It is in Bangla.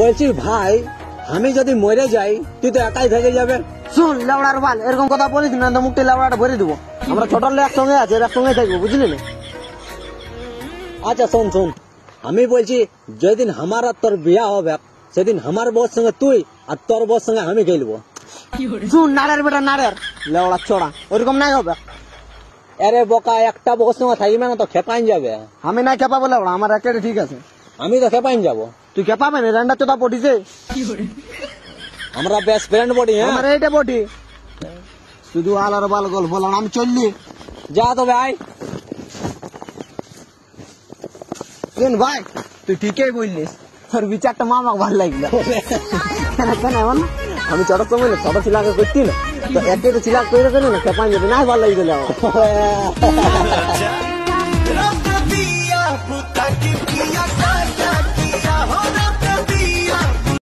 বলছি ভাই আমি যদি মরে যাই তুই তো একাই থেকে যাবে। শুন লাউড়ার বাল এরকম কথা বলিস না তো মুখটি লাউড়াটা ভরে দিব। আমরা ছোট লোক একসঙ্গে আছে এর একসঙ্গে থাকব বুঝলি না? আচ্ছা শোন শোন। আমি বলছি যেদিন আমার আর তোর বিয়া হবে সেদিন আমার বউর সঙ্গে তুই আর তোর বউর সঙ্গে আমি খেলব। শুন নারের বেটা নারের লাউড়া চড়া ওরকম নাই হবে। আরে বোকা একটা বউর সঙ্গে থাকবে না তো খেপাইন যাবে। আমি নাই খেপাবো লাউড়া আমার একটা ঠিক আছে। আমি তো খেপাইন যাব। তুই খেপাবে না রেন্ডা চোদা পটিছে আমরা বেস্ট ফ্রেন্ড বডি হ্যাঁ আমার এইটা পটি শুধু আলার বাল গল্প বললাম আমি চললি যা তো ভাই শুন ভাই তুই ঠিকই বললিস তোর বিচারটা মা আমাকে ভালো লাগলো কেন কেন এমন আমি ছোট সময় না ছোট ছিলাকে করতি না তো একটা ছিলাক করে কেন না খেপাই যাবে না ভালো লাগবে Rota